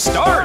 Start!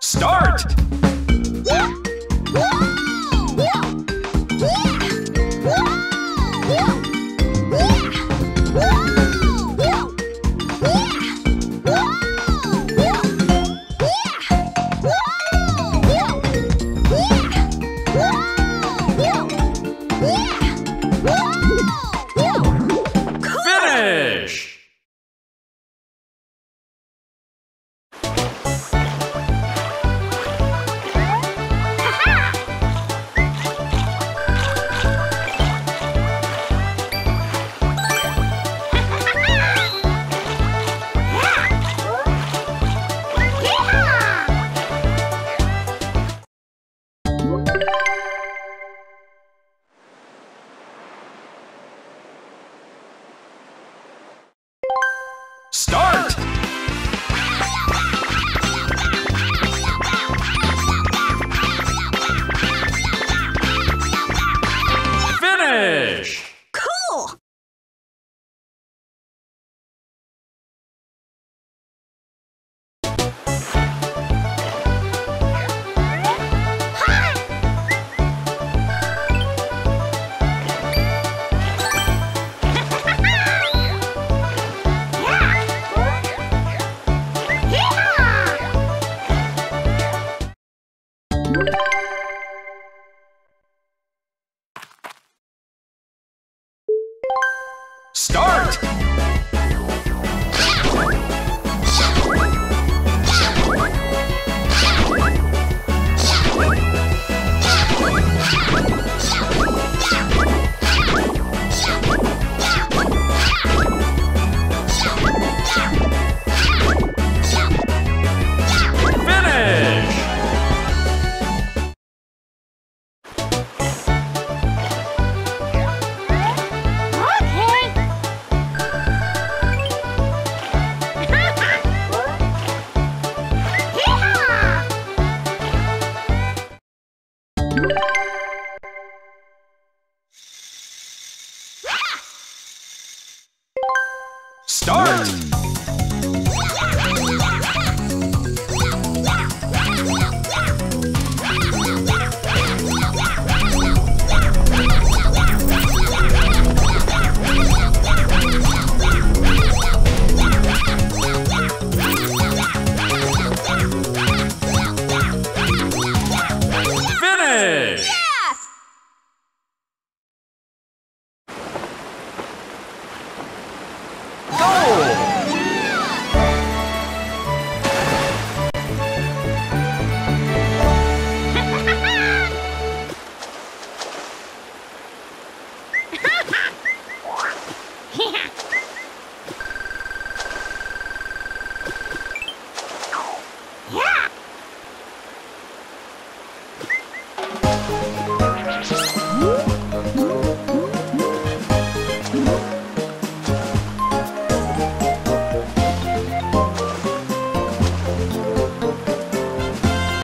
Start!